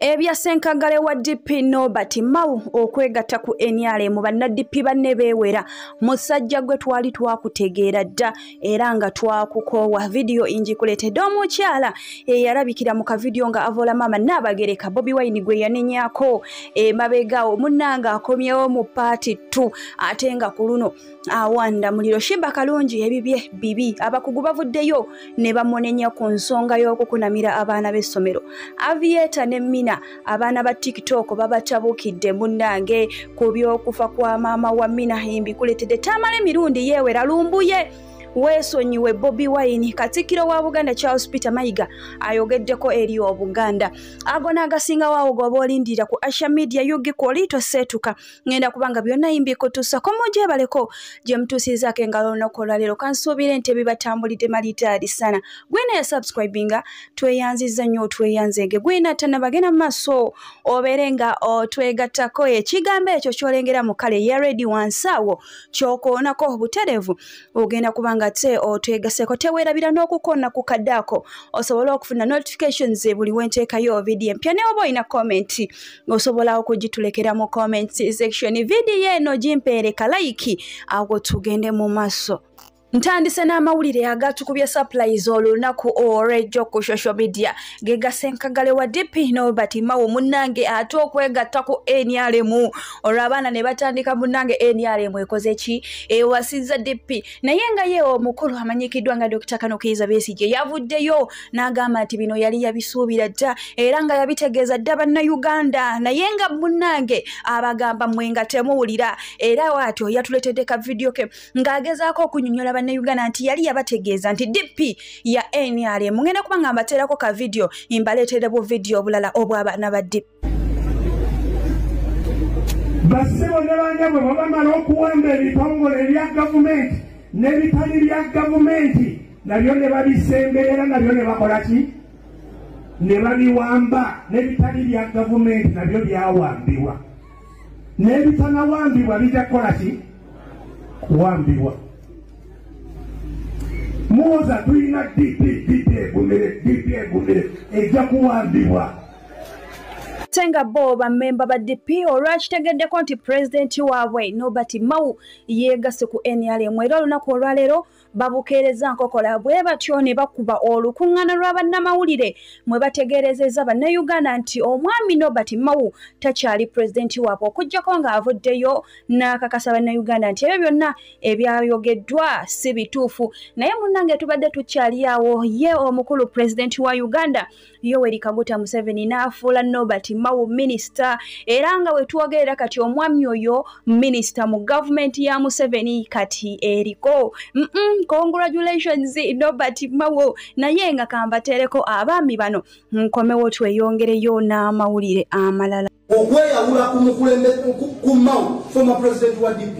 ebya ssenkagale wa dp nobert mau okwegatta ku nrm bannadp banne beewera. Musajja gwe twali twakutegeera dda era nga twakukoowa vidiyo ingikuletedde omukyala eyalabikira mu kavidiyo nga avola maama naabagereka bobi wine gwe yanenyako emabegaawo munnanga akomyewo mu paati tu ate nga ku luno awanda muliro. Shiba kalungi ebibye bibi abakugu bavuddeyo ne bamunenya ku nsonga y'okukunamira abaana b'essomero. Avieta ne mina abaana ba tiktok babatabukidde munnange ku by'okufa kwa maama wa mina imbikuletedde tamala emirundi yeewera lumbuye weesonyiwe bobi wine katikkiro wa buganda charles peter mayiga ayogeddeko eri obuganda. Ago n'agasingawo awo goba olindira ku asha media yugiku oli toseetuka ŋŋenda kubanga byonna yimbikutuusako mugyebaleko gye mutuusizaako engalo olunaku olwaleero. Kansuubire nti ebibatambulidde malitaadi sana gwena yasubscribinga tweyanziza nnyo otweyanzege gwena tanabagenda mu maaso obeere nga otwegattako ekigambo ekyo kyolengera mu kale ya redi wansi awo kyokoonako obuterevu ogenda kubanga ate otwegaseko teweerabira n'okukonna ku kadde ako osobole okufuna notifications buli wenteekayo vidiyo empya ne oba olina komenti osobola okugitulekera mu comment section. Vidiyo eno gimpeereka layiki awo tugende mu maaso ntandise n'amawulire agatukubya surprise olunaku olwejjo ku social media. Ge gasenkagale wa dp nobert mawo munnange ate okwegatta ku nrm olwo abaana ne batandika munnange nrm ekoze ki? Ewasiza dp naye nga ye omukulu amanyikiddwa nga dr kanokiiza besigye yavuddeyo n'agamba nti bino yali yabisuubira dda era nga yabitegeeza dda bannayuganda. Naye nga munnange abagamba mmwe nga temuwulira era waatyo yatuletedde ka vidiyo ke ng'agezaako okunyonyola bannayuganda nti yali yabategeeza nti dp ya nrm ngenda kuba nga mbateerako ka vidiyo mbaleetere bu vidiyo obulala obw'abaana ba dp bassebo ne banjabwe bwe bamala okuwemba ebitongole ebya gavumenti n'ebitali bya gavumenti nabyo ne babisemberera nabyo ne bakola ki ne babiwamba n'ebitali bya gavumenti nabyo byawambibwa n'ebitanawambibwa bijja kukola ki kuwambibwa muwoza tulina dp dp egumire dp egumire ejja kuwambibwa ate nga bo bammemba ba dp olwakitegeddeko nti pulezidenti waabwe nobert mau yeegase ku nrm era olunaku olwaleero babukeereza nkokola bwe batyo ne bakuba olukuŋŋaana lw'abannamawulire mwe bategeerezeza bannayuganda nti omwami nobert mau takyali pulezidenti waabwe okugjako ng'avuddeyo n'akakasa bannayuganda nti ebyo byonna ebyayogeddwa si bituufu. Naye munnange tubadde tukyali awo ye omukulu pulezidenti wa uganda yoweri kaguta museveni n'afuula nobert mau minisita era nga wetwogerera kati omwami oyo minisita mu gavumenti ya museveni kati eriko. Mm -mm, congratulations nobert mau naye nga kambateereko abaami bano nkomewo tweyongereyo n'amawulire amalala. Okweyawula ku mau former president wa dp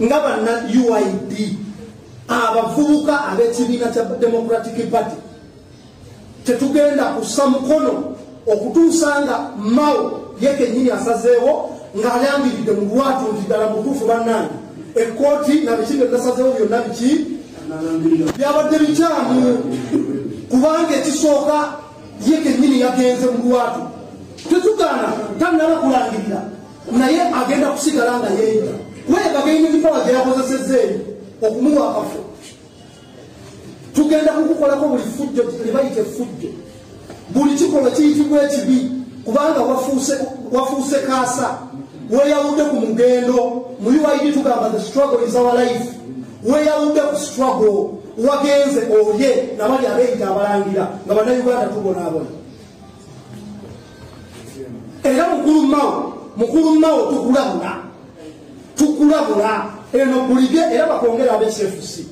nga banna uid abavubuka ab'ekibiina kya democratic party tetugenda kussa mukono okutuusa nga mao ye kenyini asazeewo ng'alambiridde mu lwatu nti ddala mutuufu bannange ekkooti nabiki bye nasazeewo byonna biki? Byabadde bikyamu. Kubanga ekisooka ye kenyini yagenze mu lwatu tetugaana tannaba kulangirira. Naye agenda kusigala nga yeeyita. Kubanga gye yakozesezza eyo okumuwa akafo. Tugenda kukukolako buli fujjo libayite fujjo buli kikolwa kiyitibwa ekibi kubanga wafuuse kaasa weyawudde ku mugendo mu uid tugamba the struggle is our life. Weyawudde ku struggle. Wagenze olye nabali abeeyita abalangira nga bannayuganda tubonaabona. Era mukulu mawo mukulu mawo tukulabula. Tukulabula. Eno bulige era bakwongera abesfc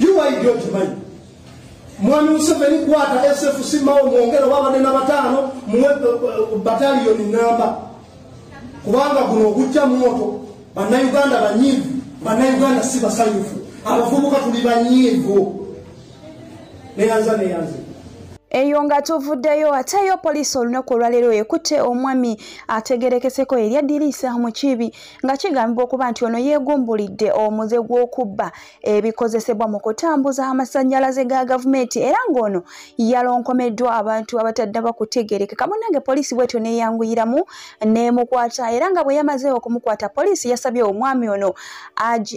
uid okimanyi mwami museveni kwata sfc mawo mwongere wabadde na bataano muwe bataliyoni namba kubanga guno ogujja mwoto bannayuganda banyiivu bannayuganda si basanyufu. Abavubuka tuli banyiivu. Neyanza neyanze eyo nga tuvuddeyo ateyo poliisi olunaku olwaleero ekutte omwami ategerekeseko erya diriisa mu kibi nga kigambibwa okuba nti ono yeegumbulidde omuze gw'okubba ebikozesebwa mu kutambuza amasannyalaze ga gavumenti era ng'ono yalonkomeddwa abantu abataddaba kutegerekeka. Munnange poliisi bwetyo neeyanguyiramu n'emukwata era nga bwe yamaze okumukwata poliisi yasabye omwami ono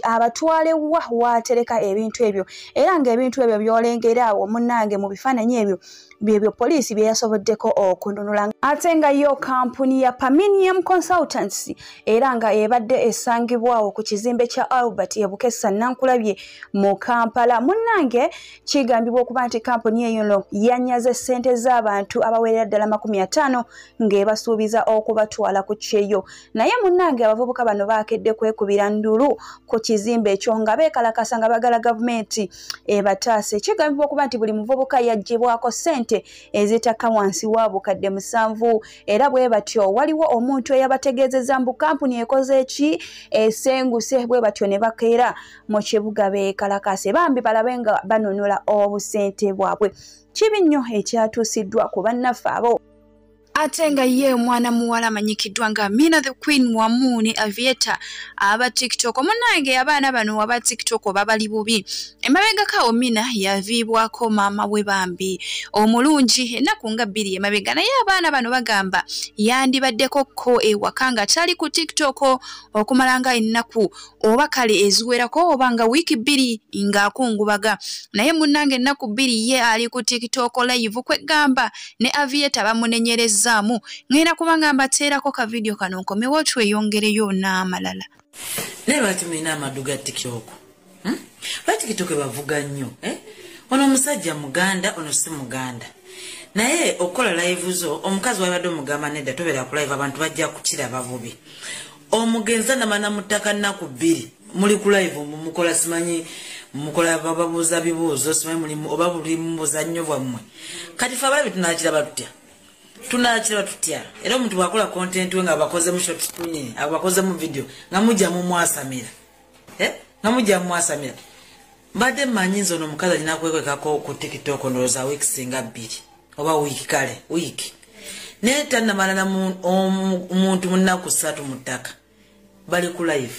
abatwalewa waatereka ebintu ebyo. Era ng'ebintu ebyo by'olengera awo munnange mu bifaananyi ebyo byebyo poliisi bye yasoboddeko okununula ate nga yo kampuni ya paminium consultants. Era nga ebadde esangibwawo ku kizimbe kya albert ebukesa nankulabye mu kampala munnange kigambibwa okuba nti kampuni eyono yanyaze ssente z'abantu abawerera ddala makumi ataano ng'ebasuubiza okubatwala ku kyeyo naye munnange abavubuka bano baakedde kwekubira ndulu ku kizimbe ekyo nga beekalakasa nga bagala gavumenti ebataase kigambibwa okuba nti buli muvubuka yaggyibwako ssente ssente ezitaka wansi wa bukadde musanvu. Era bwe batyo waliwo omuntu eyabategeezezza mbu kampuni ekoze eki esenguse bwe batyo ne bakeera mu kibuga beekalakase bambi balabe nga banunula obusente bwabwe. Kibi nnyo ekyatuusiddwa ku bannaffe abo ate nga ye omwana muwala amanyikiddwa nga mina the queen wamu ne avieta aba tiktok. Omunange abaana bano aba tiktok babali bubi emabegakawo mina yaviibwako maama we bambi. Omulungi ennaku nga bbiri emabega naye abaana bano bagamba yandibaddeko ko ewaka nga tali ku tiktok okumala nga ennaku oba kale eziwerako oba nga wiiki bbiri ng'akungubaga naye munnange ennaku bbiri ye ali ku tiktok live kwegamba ne avieta bamunenyereza okuzaamu ŋŋenda kuba nga mbateerako ka vidiyo kano nkomewo tweyongereyo n'amalala. Naye lwaki mulina amaddu ga tikitoko hmm? lwaki kitoke bavuga nnyo eh? ono omusajja muganda ono si muganda. Naye okukola live zo omukazi wabadde omugamba nedda tobeera ku live abantu bajja kukiraba bubi omugenza namana mu ttaka nnaku bbiri. Muli ku live mumukola simanyi mukola bababuuza bibuuzo simanyi oba buli mubuzannyo bwammwe. Kati fe abalabi tunakiraba tutya tunakiraba tutya? Era omuntu bwakola content we nga bakoze mu short screen abakoze mu video nga mujja mumwasamira nga mujja mumwasamira mbadde mmanyi nze ono omukazi alina kwekwekako ku tiktok ndowooza wiiki singa bbiri oba wiiki kale wiiki naye tannamala na omuntu munaku ssatu mu ttaka. Bali ku live.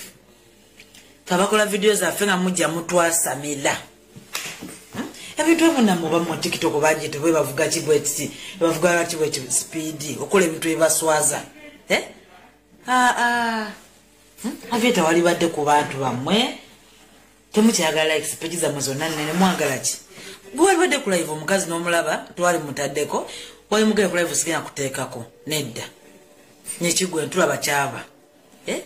Fabakola vidiyo zaffe nga mujja mutwasamira ebintu emunamu oba mu tiktok bagite bwe bavuga kibweti bavuga kibweti sipiidi okola ebintu ebaswaza avyeta wali badde ku bantu bammwe. Temukyagala peji zammwe zonna nene mwagala ki? Gwe wali badde ku live omukazi n'omulaba twali mutaddeko wali mugere ku live sigenda kuteekako nedda. Nekigwe ntulaba kyaba eh?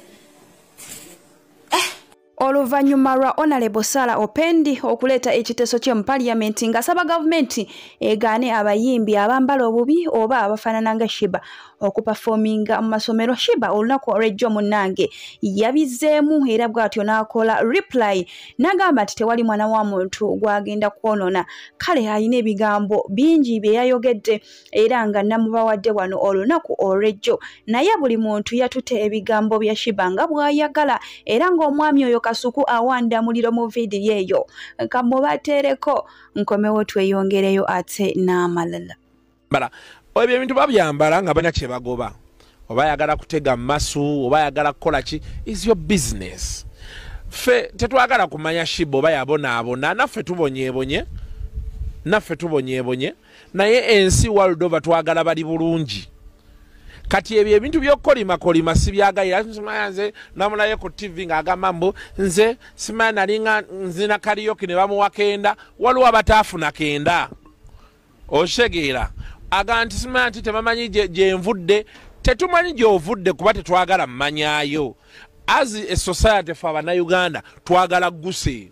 Oluvannyuma lwa honorable sara opendi okuleeta ekiteeso kye mu paliyamenti ng'asaba gavumenti egaane abayimbi abambala obubi oba abafaanana nga shiba okupafoominga mu masomero. Shiba olunaku olw'ejjo munnange yabizeemu era bw'atyo n'akola reply n'agamba nti tewali mwana wa muntu gw'agenda kwonoona kale alina ebigambo bingi bye yayogedde era nga namubawadde wano olunaku olw'ejjo naye buli muntu yatute ebigambo bya shiba nga bw'ayagala era ng'omwami oyo kasuku awanda muliro mu vidiyo eyo. Kamubateereko nkomewo tweyongereyo ate n'amalala. Ebyo ebintu babyambala nga balina kyebagoba oba ayagala kutega masu oba ayagala kukola ki? Is your business. Ffe tetwagala kumanya shiba oba yabonaabona naffe tubonyebonye naffe tubonyebonye naye ensi waldova twagala bali bulungi kati ebyo ebintu byokukolimakolima sibyagalira simanya nze namulaye ku tv ng'agamba mbu nze simanya nalinga nzina kariyoki ne bamuwa kenda waliwo abataafuna kenda. Osegeera. Aga nti simanya nti tebamanyi gyenvudde tetumanyi gyovudde kuba tetwagala mmanyayo as a society fe abannayuganda twagala guse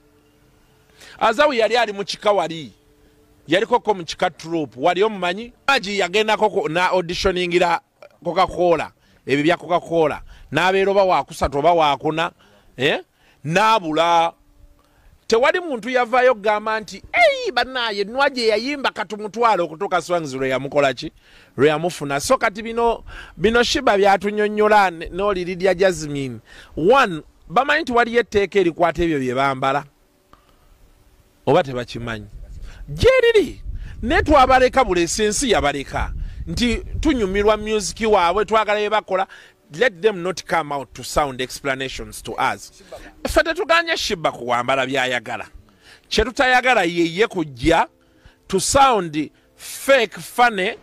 azawu yali ali mu kika wali. Yalikoko mu kika trop wali omumanyi? Agi yagendako na auditioningira coca-cola. Ebyo bya coca-cola. N'abeera oba wakusatu oba wakuna eh? n'abula tewali muntu yavaayo kugamba nti ei banaye nwa gye yayimba katumutwale okutuuka swangs lwe yamukola ki? Lwe yamufuna. So kati bino bino shiba byatunyonnyola n'oliri lya jasmine. One bamanyi nti waliyo etteeka erikwata ebyo bye bambala? Oba tebakimanyi? Gyeriri naye twabaleka bulesi ensi yabaleka nti tunyumirwa musiki waabwe twagala bye bakola. Let them not come out to sound explanations to us. Ffe tetuganye shiba kuwambala byayagala. Kyetutayagala yeye kujja to sound fake funny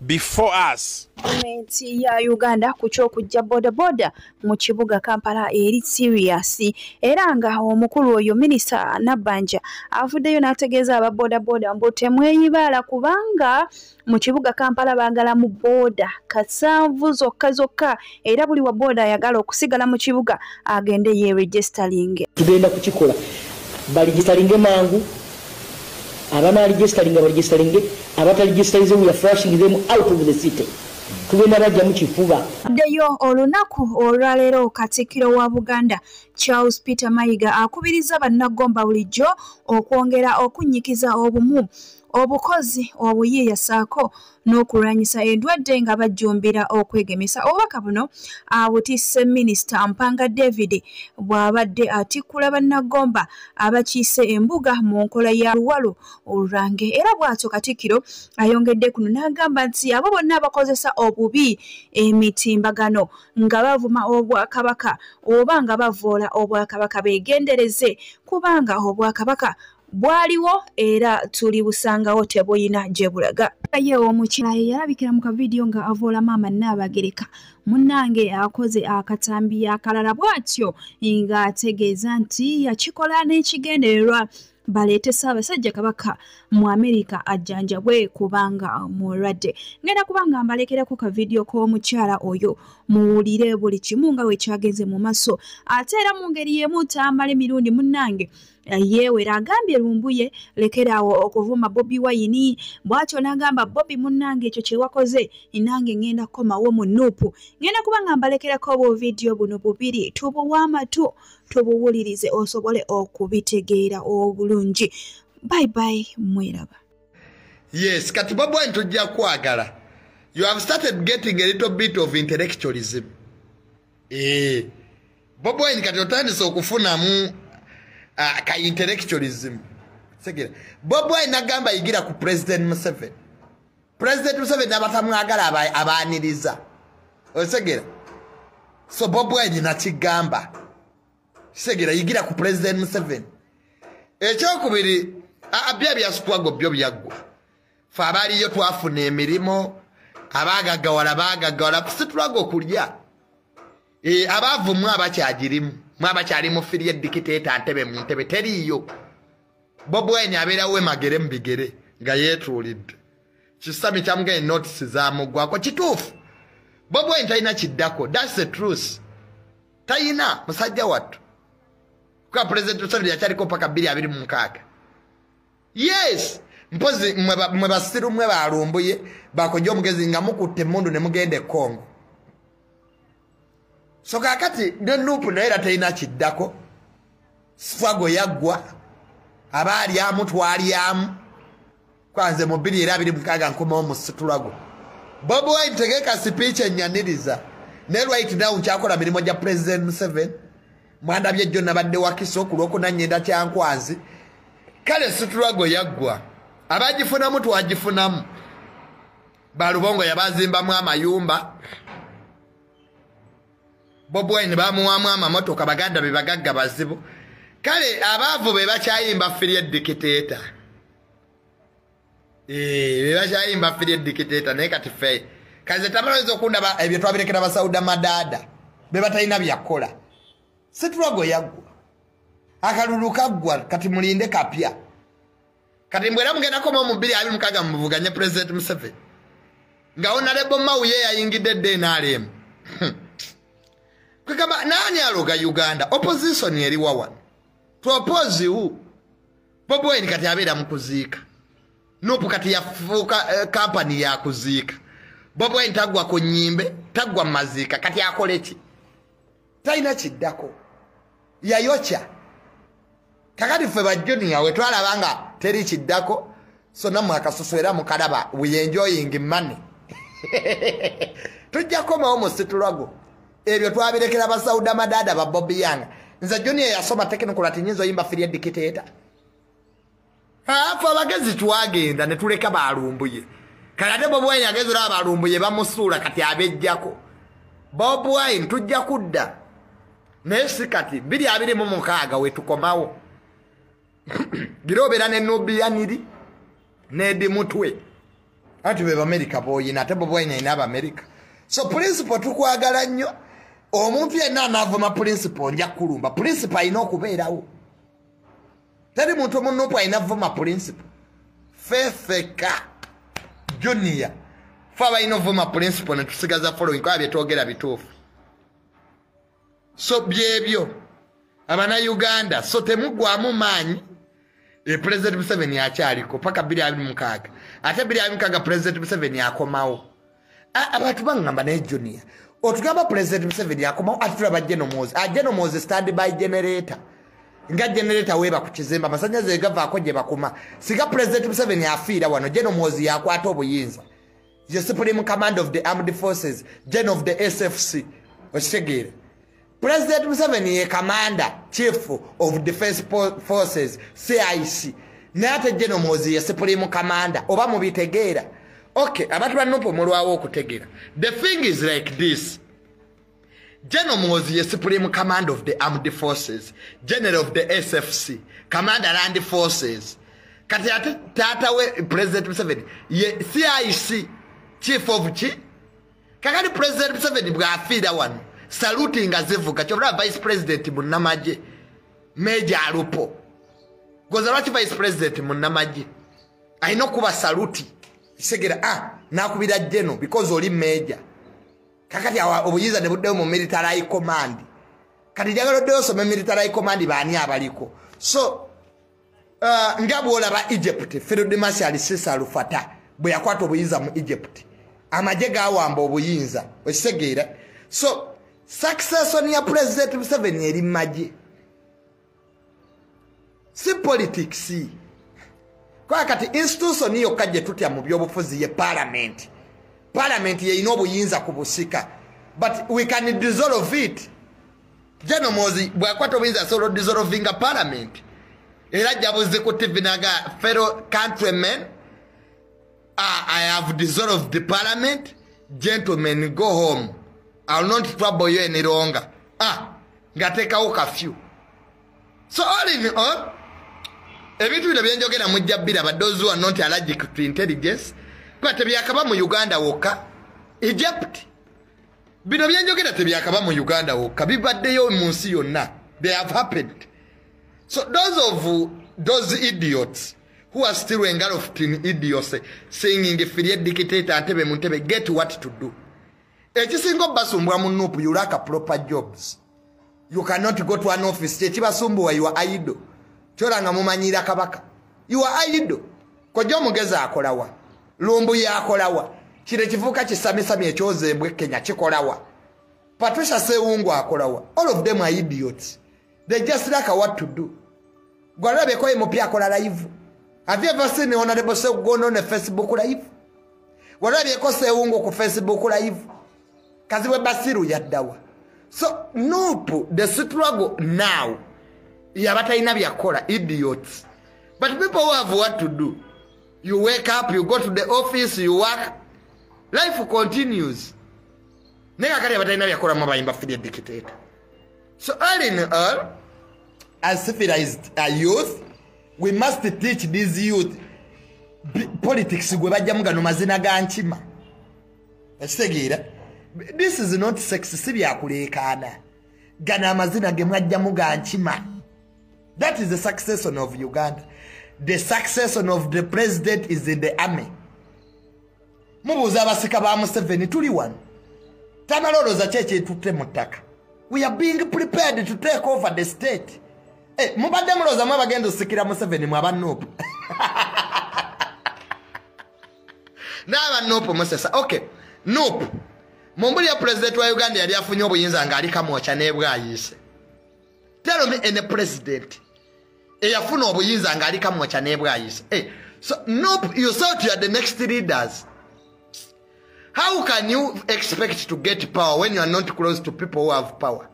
before us. Gavumenti ya uganda ku kyokujja bodaboda mu kibuga kampala eri serious. Era nga omukulu oyo minisita nabbanja avuddeyo n'ategeeza aba bodaboda mbu temweyibaala kubanga mu kibuga kampala baagala mu booda. Kasanvu zokka zokka era buli wa booda ayagala okusigala mu kibuga agende yeregistering tugenda kukikola. Baligitalinge mangu abanaaligitalinga baligitalinge abataligitalinze we are flashing them out of the city. Tugenda bajja mu kifuba. Ddeyo olunaku olwaleero katikkiro wa buganda charles peter mayiga akubiriza bannagomba bulijjo okwongera okunnyikiza obumu obukozi obuyiiya ssaako n'okulwanyisa endwadde nga bajjumbira okwegemesa obubaka buno abutisse minisita mpanga david bw'abadde atikkula bannagomba abakiise embuga mu nkola ya luwalo olurange era bw'atyo katikkiro ayongedde kuno n'agamba nti abo bonna abakozesa obubi emitimbagano nga bavuma obwakabaka oba nga bavoola obwakabaka beegendereze kubanga obwakabaka bwaliwo era tuli busangawo tebuyina gye bulaga. Ye omukira ye yalabikira mu kavidiyo nga avoola maama naabagereka munnange akoze akatambi akalala bw'atyo ng'ategeeza nti yakikola n'ekigendererwa. Baleete ssaabasajja kabaka mu amerika ajjanjabwe kubanga mulwadde. Ngenda kubanga mbalekerako kavidiyo k'omukyala oyo muwulire buli kimu nga wekyagenze mu maaso. Ate era mu ngeri yemu tamala emirundi munnange. Yeewera agambye lumbuye lekeraawo okuvuma bobi wayini bw'atyo n'agamba bobi munnange ekyo kyewakoze nange ngenda kukomawo mu nuupu ngenda kubanga mbalekerako obuvidiyo buno bubiri. Tubuwa amatu tubuwulirize osobole okubitegeera obulungi. Bayibayi mweraba yes kati bobi wine tujja kwagala you have started getting a little bit of intellectualism. Ee bobi wine kati otandise okufunamu uh, ka intellectualism. Segera bobi wine nagamba yigira ku president museveni. President museveni abatamwagala abaaniriza osegera so bobi wine nakigamba kisegera yigira ku president museveni. Ekyokubiri bya byasitwago byo byaggwa. Fe abaaliyo twafuna emirimu abagagawala bagagawala. Situlwago okulya. Abaavu mu abakyagirimu mu abakyali mu firi edikiteeta ntebe mu ntebe teriiyo. Bobwine abeerawo emagere mu bigere nga yeetuulidde. Kisami kyamugee notisi zamugwako kituufu. Bobwine talina kiddako. Thats the truth. Talina musajja wattu. Kuba pulezidenti museveni yakyaliko paka 226 yes mpozi mwe basiru mwe balumbuye bakoja omugezi nga mukutte emundu ne mugenda ekongo so kakati ne nuupu naye era terina kiddako sfago yaggwa abaalyamu twalyamu kwanze mu bbiri era abiri mukaaga nkomawo mu situlwago bobi wine tegeeka sipiiki enyaniriza. Ne right now nkyakola mirimu gya pulezidenti museveni. Mwandabye jjo nabadde wakiso ku lwokunanyenda kyankwazi. Kale situlwago yaggwa abagifunamu twagifunamu balubongo yabazimbamu amayumba. Bobwine bamuwamu amamotoka baganda be bagagga bazibu. Kale abaavu be bakyayimba firi edikiteeta be bakyayimba firi edikiteeta naye kati fe kaze tabaloweza okundaba ebyo twabirekera basauda madaada be batalina byakola situlwago yaggwa. Akalulu kaggwa kati mulinde kapya kati mbwera mugendako mu bbiri abi mukaga muvuganye pulezidenti museveni. Nga onalebo mawu ye yayingidde dnrm kwegamba nani aloga uganda? Opposition eri wawan tuopoziwu bobi wine kati abeera mukuziika nupu kati yafuuka kampani yakuziika bobi wine taggwa ku nyimbe taggwa mu maziika. Kati akole ki? Talina kiddako. Yayokya kakati ffe bajuniya we twalaba nga teri kiddako so nammwe akasusu era mukalaba weyenjoying money. Tujja kukomawo mu situlwago ebyo twabirekera basauda madaada ba bobi yanga nze juniya yasoma tekinikola tinyinza oyimba firi edikiteeta afe abagezi twagenda ne tuleka balumbuye kale ate bobi wine agezi olaba balumbuye bamusuula kati abejjako. Bobi wine tujja kudda. Naye si kati biri abiri mu mukaaga wetukomawo gira obeera ne nubiyaniri nedi mutwe anti be bamerika boyina ate ayina abamerika so principle tukwagala nnyo. Omuntu yenna anaavuma principle nja kulumba. Principle alina okubeerawo. Teri muntu omunupu alina vuma principle fefeka junior. Fe abalina ovuma principle netusigaza following kuba byetwogera bituufu. So byebyo abanauganda so temuggwamu maanyi president museveni akyaliko paka 26 ate 26 president museveni akomawo abantu baŋŋamba naye junior. Otugamba president museveni akomawo atitulaba genomozi agenomozi stand by generator. Nga generator weeba ku kizimba amasanyaze gavaako gye bakuma singa president museveni afiira wano genomozi yakwata obuyinza. Ye supreme command of the armed forces gen of the sfc okitegeere president museveni ye commander chief of defense forces cic naye ate genomozi ye supreme commander oba mubitegeera okay abantu banupu mulwawo okutegeera the thing is like this General was the Supreme Command of the Armed Forces, General of the SFC, Commander Land Forces. Kati ate tata we President Museveni ye CIC Chief of Chi. Kakati President Museveni bw'afiira wano saluti nga zivuga kyobula Vice President munnamagye Major Alupo. Goza lwaki Vice President munnamagye alina okuba saluti kisegera ah nakubira General because oli Major. kakati obuyinza ne buddeyo mu military command kati njagala oddeyo osome military command baani abaliko so uh, nga bwolaba egypt field marshal sisa lufata bwe yakwata obuyinza mu egypt amagye gawamba obuyinza okitegeera so succession ya president museveni eri magye si politics. Kwa kati institution yokka gye tutya mu byobufuzi ye parliament. Parliament yeyina obuyinza ku busika but we can dissolve it. Genomozi bwakwata obuyinza asobola odissolvinga parliament. Era jabuzi ku tv naga fellow countrymen uh, i have dissolved the parliament. Gentlemen go home trouble you any longer. Ah ngateekawo kafyu so all ebintu bino byenjogera mujja biraba those who are not allergic to intelligence kuba tebyakaba mu uganda wokka egypt. Bino byenjogera tebyakaba mu uganda wokka bibaddeyo mu nsi yonna they have happened. So those of those idiots who are still engulfed in idiocy singing firie dictator ntebe mu ntebe get what to do ekisinga obasumbwa mu nupu you lack proper jobs. You cannot go to an office. Kyekibasumbuwa you are idle. Kyolanga mumanyira kabaka. You are idle. Kojja omugezi akolawa lumbu yakolawa kino ekivuuka kisamesami ekyozembwe kenya kikolawa patricia sewungu akolawa all of them are idiots. They just like what to do. Gwalabeko mupya akola live. Have you ever seen honorable segugono ne facebook live? Walabyeko sewungu ku facebook live kaziwe basiru yaddawa so nope the struggle now. Yabatalina byakola idiots. But people who have what to do you wake up you go to the office you work life continues. Naye akali abatalina byakolamu abayimba firi dictator so all in all as civilized a youth we must teach these youth politics gwe bajjamu gano mazina ga nkima. Ekitegeera this is not sex si byakuleekaana gano amazina ge mwajjamu ga nkima that is the succession of uganda. The succession of the president is in the army. Mubuuza abasika ba museveni tuli wano. Tamaloloza ki ekyetutte mu ttaka. We are being prepared to take over the state. Hey, mubadde mulooza mu abagenda osikira museveni mu abanuupu n'abanuupu musesa. Okay nuupu mumbuli ya pulezidenti wa uganda yali afunye obuyinza ng'ali kamwokya n'ebwayiise tell me any president eyafuna obuyinza ng'ali kamwokya n'ebwayiise hey, so nope, you thought you are the next leaders. How can you expect to get power when you are not close to people who have power?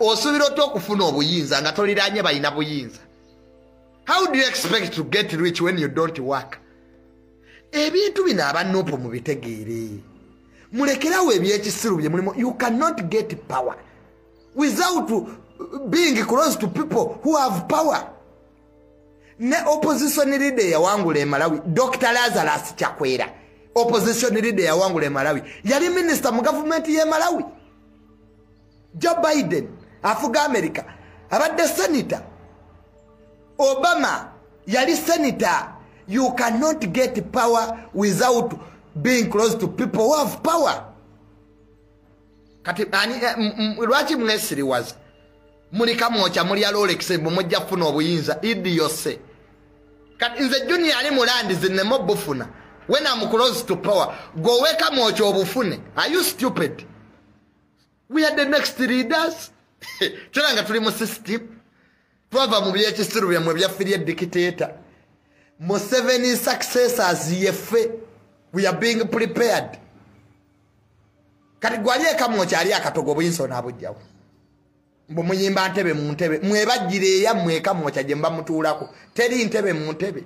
Osuubira otya okufuna obuyinza nga toliranye balina buyinza. How do you expect to get rich when you don't work? Ebintu bino abanupu mubitegeere mulekerawo ebyekisiru bye mulimu. You cannot get power without being close to people who have power. Ne opposition leader yawangula emalawi dr. Lazarus kyakwera opposition leader yawangula emalawi yali minisita mu gavumenti y'emalawi joe biden afuga america. Abadde senator. Obama yali senator. You cannot get power without being close to people who have power. Kati ani eh, lwaki mwesiriwaza muli kamwokya mulya rolex bwe mujja kufuna obuyinza idi yose. Kati nze junior ali mulandizi nemo bufuna. When am close to power goweka mwokya obufune. Are you stupid? We are the next leaders. Tera nga tuli mu system. Twava mu byekisiru byammwe byafirye dictator. Mu seven successors yeffe we are being prepared. Kati gwali ekamwokya ali akatogo obuyinza onaabujjawo mbwe muyimba ntebe mu ntebe. Mwebajjira eyammwe ekamwokya gye mba mutuulako. Teri ntebe mu ntebe.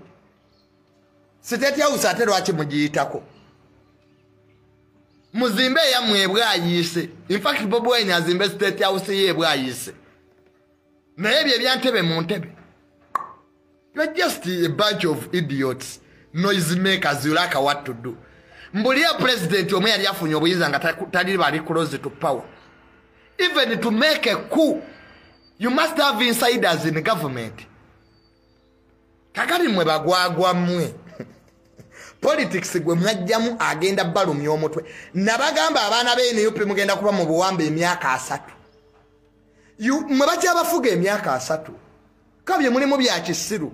Siteti house ate lwaki mugiyitako? Muzimbe eyammwe ebwayiise. Infact bob wine azimbe state house ye ebwayiise. Naye ebyo ebyantebe mu ntebe. Youare just a bunch of idiots noise makers you like what to do. Mbuliyo president omwe yali afunye obuyinza nga tali bali close to power. Even to make a coup you must have insiders in government. Kakati mwe bagwagwa mmwe. Politics gwe mwajjamu agenda balumya omutwe. Nabagamba abaana benup mugenda kuba mu buwamba emyaka asatu. Mwe bakyabafuga emyaka asatu. Kabye mulimu bya kisiru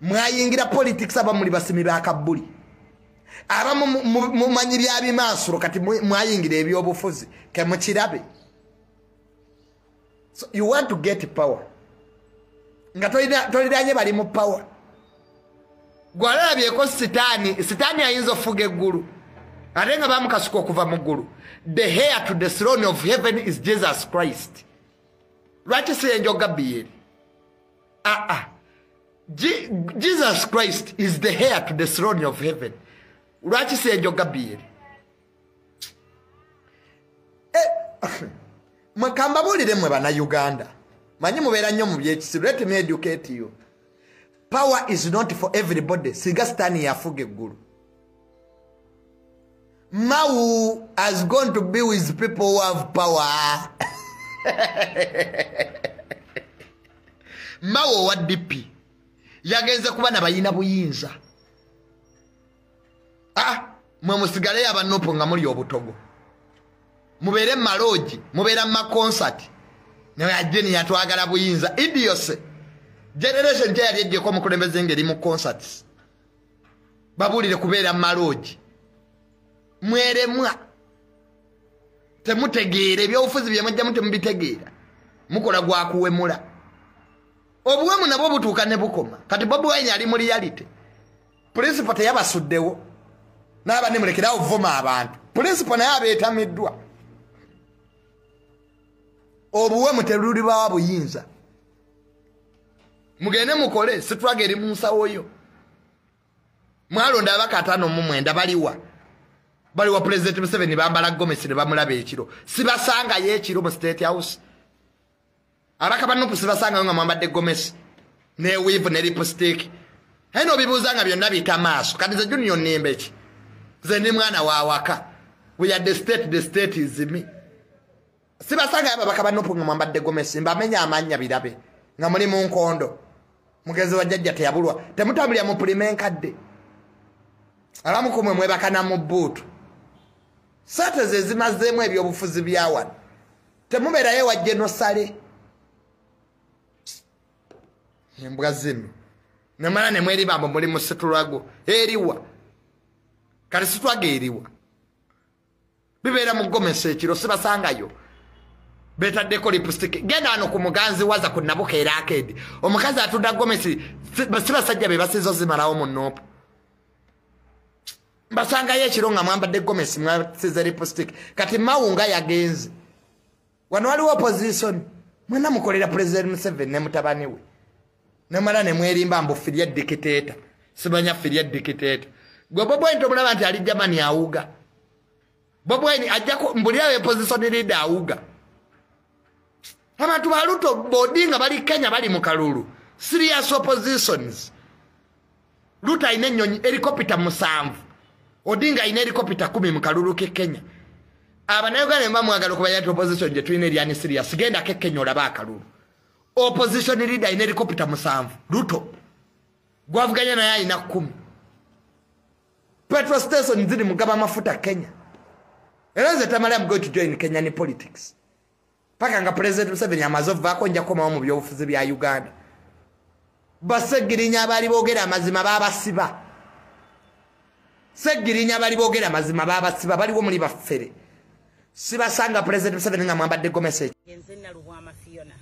mwayingira politics aba muli basimi ba kabbuli. Abamu mu- mu- mumanyi bya bimansuro kati mwayingira ebyobufuzi kemukirabe so you want to get power. Nga toliranye bali mu power. Gwalalabyeko sitaani sitaani ayinza okufuga eggulu. Ate nga bamukasuka okuva mu ggulu. The hair to the throne of heaven is jesus christ. Lwaki siyenjoga biyeri? Aa Je- jesus christ is the heir to the throne of heaven. Lwaki Mkamba biyeri mwekambabuulire mwe bannayuganda. Manyi mubeera nnyo mu let me educate you. Power is not for everybody. Singa sitaani yafuga eggulu. Mau has gone to be with people who have power. Mau owa dp yagenze kuba nabayina buyinza. Ah, mwe musigaleyo abanupu nga muli obutogo. Mubeere mumalogi mubeera mumakonsati naye ajeni yatwagala buyinza. Idiose generation kyeyali ejjeko omukulembeze ngeri mu concerts. Babuulire kubeera mumalogi mweremwa. Temutegeera ebyobufuzi byemujjamu temubitegeera. Mukola gwakuwemula obuwemu nabwo butuuka ne bukoma. Kati bobi wine ali mu reality. Principal teyabasuddewo. Naaba nemulekerawo vuma abantu. Principal naye abeetamiddwa. Obuwemu terulibawa buyinza. Mugende mukole situlaga eri mu nsawoyo mwalonda abaka ataano mu mwenda baliwa baliwa pulezidenti museveni bambala gomesi ne bamulaba ekiro. Sibasangayo ekiro mu state house abaka banupu sibasangayo nga mwambadde gomesi ne wivu ne lipstick. Aye nobibuuza nga byonna biyita maaso. Kati ze junior nimba eki? Nze ndi mwana wa waka we are the state the state is me. Sibasangayo ababaka banupu nga mwambadde gomesi mbamenya amannya birabe. Nga muli mu nkondo. Mugezi wa jjajja teyabulwa. Temutambulira mu pulima enkadde. Abamu kumwe mwebakana mu buutu saate ze zimazeemu ebyobufuzi bya wano. Temubeerayo wa genosale embwa zino. Nemala nemweribambo muli mu situlwago eriwa. Kati situlwago eriwa. Bibeera mu gomesa ekiro sibasangayo. Betaddeko lipstick. Genda wano ku muganzi waza ku nabukeera akedi omukazi atunda gomesi si basajja be basinza ozimalawo mu nopu mbasangayo ekiro nga mwambadde gomesi mwasize lipstick. Kati mawunga yagenze. Wano waliwo opposition. Mwena mukolera president museveni ne mutabani we nemala nemwerimba mbu firya dikiteeta simanya firya dikiteeta gwe bobwaini tomulaba nti ali jamani awuga. Bobwaini ajjako mbulirawo eposition leader awuga. Abantu baluto bodi nga bali kenya bali mu kalulu. Serious oppositions. Luto alina ennyonyi erikopita musanvu. Odinga alina erikopita kumi mu kalulu ke kenya. Abanayuganda ne bamwagala okubanya nti opposition gye tulina eryani serious. Gendako ekenya olaba akalulu opposition leader alina erikopita musanvu. Luto gwavuganya naye alina kumi. Petro station ziri mugaba amafuta kenya. Era nze tamala am going to join kenyan politics. Paka nga president museveni amaze ovaako nja kukomawo mu byobufuzi bya uganda. Basegirinya abaali boogera amazima babasiba segirinya abaali boogera amazima babasiba baliwo muli baffere sibasanga president museveni nga mwambaddeko message. Nze nalubwama fiona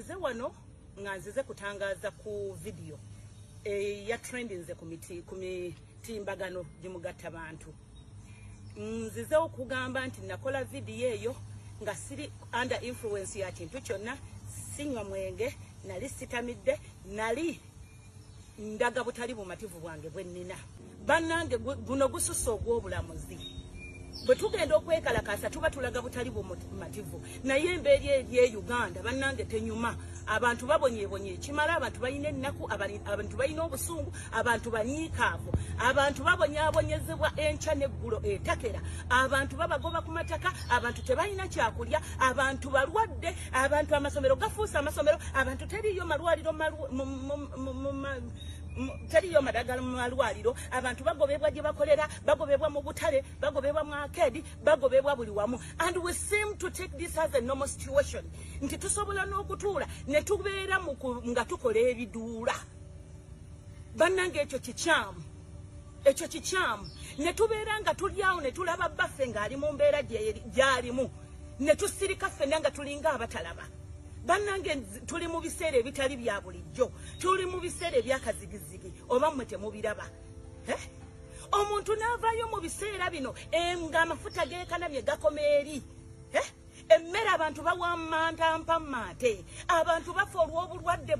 nzize wano nga nzize kutangaza ku vidiyo eya trendinze ku miti- ku mitimbagano gimugatta bantu. Nzize okugamba nti nakola vidiyo eyo nga siri under influence ya kintu kyonna sinywa mwenge nali sitamidde nali ndaga butali bumativu bwange bwennina bannange gu- guno gususa ogw'obulamuzi bwe tugenda okwekalakasa tuba tulaga butali bumativu naye embeeri eri e uganda bannange tenyuma. Abantu babonyebonye ekimala abantu balina ennaku abantu balina obusungu abantu banyiikaavu. Abantu babonyabonyezebwa enkya neggulo etakera. Abantu babagoba ku mataka abantu tebalina kyakulya abantu balwadde abantu amasomero gafuuse amasomero abantu teriyo malwaliro teriyo madagala mu malwaliro. Abantu bagobebwa gye bakolera bagobebwa mu butale bagobebwa mu akedi bagobebwa buli wamu. And we seem to take this as a normal situation. Nti tusobola n'okutuula ne tubeera nga tukola ebiduula. Bannange ekyo kikyamu ekyo kikyamu. Ne tubeera nga tuli awo ne tulaba baffe ng'ali mu mbeera gy'alimu. Ne tusirika ffenna nga tulinga abatalaba bannange tuli mu biseera ebitali bya bulijjo tuli mu biseera ebyakazigizigi oba mmwe temubiraba? Omuntu n'avaayo mu biseera bino eh, ng'amafuta geekanamye gakoma eri. Emmere abantu bawamantampammante abantu bafa olw'obulwadde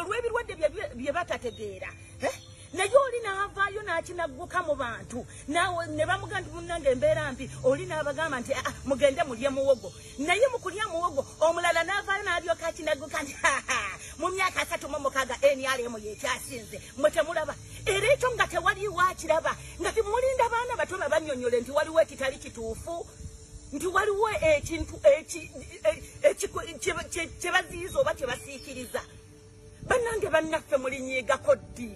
olw'ebirwadde bye batategeera. Eh? Naye oli n'avaayo n'akinagguka mu bantu. Nawe ne bamuga nti munnange embeera mbi oli n'abagamba nti "Ah, ah, mugende mulye muwogo. Naye mu kulya muwogo omulala n'avaayo n'alyoka akinagguka nti "Ha, mu myaka asatu mu mukaaga nrm yekyasinze mwe temulaba. Era ekyo nga tewaliwo akiraba nga timulinda baana bato babanyonyole nti waliwo ekitali kituufu nti waliwo ekintu eki- e- ekiku- kye- kye- kye baziyiza oba kye basiikiriza. Bannange bannaffe mulinyiigako ddi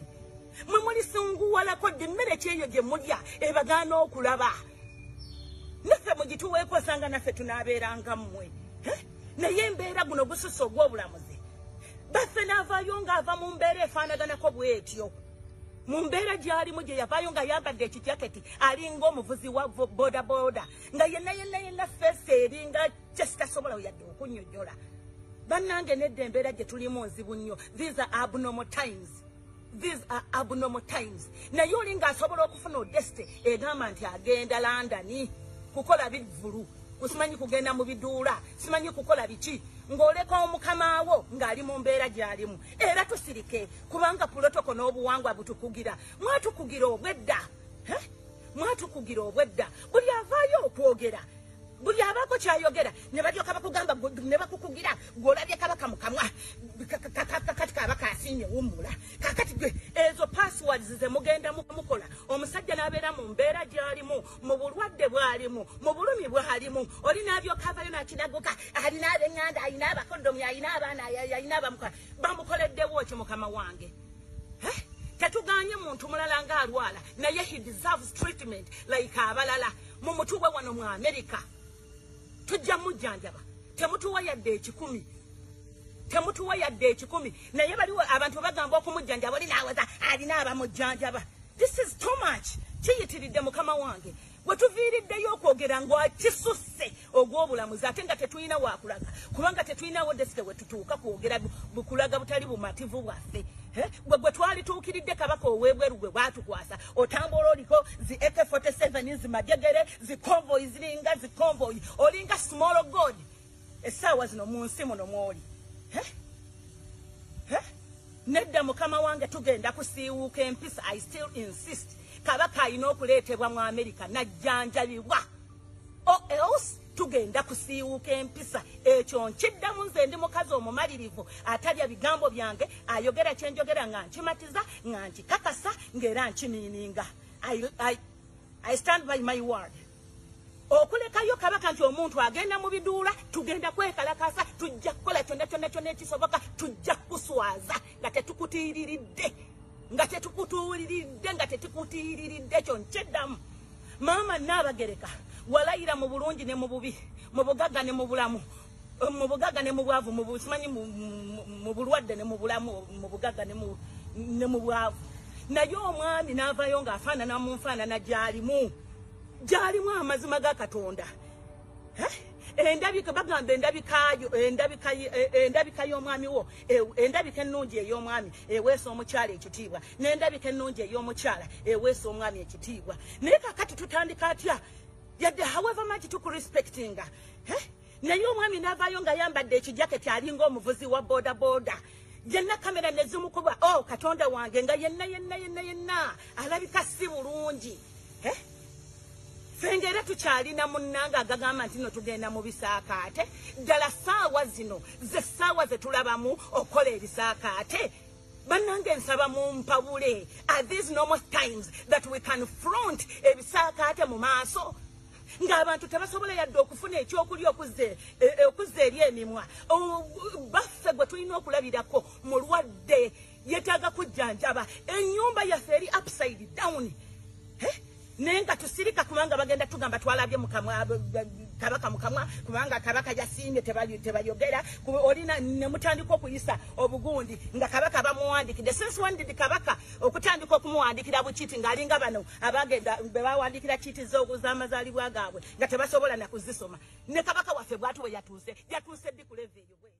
mwe mulisunguwalako ddi mmere kyeyo gye mulya ebagaana okulaba. Naffe mugituweeko osanga naffe tunaabeeranga mmwe naye embeera guno gususa ogw'obulamuzi. Baffe n'avaayo ng'ava mu mbeera efaanaganako bw'etyo. Mu mbeera gy'alimu gye yavaayo nga yambadde ekijaketi alinga omuvuzi wa boda nga yenna yenna yenna feesi eringa kyesitasobola yadde okunyonyola bannange nedda embeera gye tulimu nzibu nnyo. These are abnormal times these are abnormal times. Naye oli ng'asobola okufuna odesite egamba nti agenda landani kukola bivulu simanyi kugenda mu biduula simanyi kukola biki? Ng'oleka omukama wo ng'ali mu mbeera gy'alimu. Era tusirike kubanga pulotoko n'obuwangwa butukugira. Mwatukugira obwedda Eh? mwatukugira obwedda. Buli avaayo okwogera buli abaako kyayogera ne balyoka bakugamba ne bakukugira gweolabye kabaka mukamwa Ka- ka- ka- ka- kati kabaka asiinye wummula. Kakati gwe ezo passwords zemugenda mu- mukola. Omusajja n'abeera mu mbeera gy'alimu mu bulwadde bw'alimu mu bulumi bw'alimu. Oli n'abyoka avayo n'akinaguka alina ab'eŋŋanda alina abakondomi alina abaana alina abamukola bamukoleddewo ki mukama wange. Tetuganye muntu mulala ng'alwala naye he deserves treatment like abalala. Mu mutuwe wano mu amerika tujja mujjanjaba. Temutuwa yadde ekikumi. Temutuwa yadde ekikumi. Naye baliwo abantu bagamba okumujjanjaba oli naawaza alina abamujjanjaba. This is too much. Kiyitiridde mukama wange wetuviiriddeyo okwogera ngakisusse ogw'obulamuzi ate nga tetulina wakulaga kubanga tetulinawo desite wetutuuka kwogera bu- bukulaga butali bumativu bwaffe. Gwe gwe twalituukiridde kabaka ow'ebweru gwe bwatukwasa. Otambula oliko zi ak47 zimajegere zikonvoyi ziringa zikonvoyi olinga small god. Essaawa zino mu nsi muno mwoli. Nedda mukama wange tugenda kusiiwuuka empisa i still insist kabaka alina okuleetebwa mu amerika najjanjabibwa. O else tugenda kusiiwuuka empisa. Ekyo nkiddamu nze ndi mukazi omumalirivu atalya bigambo byange ayogera kyenjogera nga nkimatiza nga nkikakasa ng'era nkimiininga I, stand by my word. Okulekayo kabaka nti omuntu agenda mu biduula tugenda kwekalakasa tujja kukola kyonna kyonna kyonna ekisoboka tujja kuswaza nga tetukutiiriridde nga tetukutuuliridde nga tetukutiiriridde ekyo nkyeddamu maama naabagereka walayira mu bulungi ne mu bubi mu bugagga ne mu bulamu mu bugagga ne mu bwavu simanyi mu- bulwadde ne mu bulamu mu bugagga ne mu bwavu. Naye omwami n'avayo ng'afaanana mu nfaanana gy'alimu gyalimu amazima ga katonda. Eh? Endabika bagamba endabika ye- eh, endabika y'omwami wo eh, endabika ennungi ey'omwami eweesa omukyala ekitiibwa. N'endabika ennungi ey'omukyala eweesa omwami ekitiibwa. Naye kakati tutandika atya? Yadde however much tukurespectinga naye omwami n'avaayo ng'ayambadde ekijaketi alinga omuvuzi wa boda boda yenna kamera nezimukuba o oh, katonda wange nga yenna yenna yenna yenna. Alabika si bulungi Eh? Fenga era tukyalina munnanga agagamba nti no tugenda mu bisaakaate. Ddala saawa zino ze saawa ze tulabamu okukola ebisaakaate. Bannange nsaba mu mpawule are these normal times that we can front ebisaakaate mu maaso? Ng'abantu tebasobola yadde okufuna ekyokulya e- e- okuzza eri emimwa. Baffe gwe tulina okulabirako mulwadde yetaaga kujjanjaba. Ennyumba yaffe eri upside down? Naye nga tusirika kubanga bagenda tugamba twalabye mukamwa kabaka mukamwa kubanga kabaka yasiimye tebayogera. Olina nemutandika okuyisa obugundi nga kabaka bamuwandikidde. Since when did kabaka okutandika okumuwandikira bukiti ng'alinga bano abagenda be bawandikira kiti z'amazaalibwa gaabwe nga tebasobola nakuzisoma ne kabaka waffe bwatu we yatuuse yatuuse ddi ku levo eyo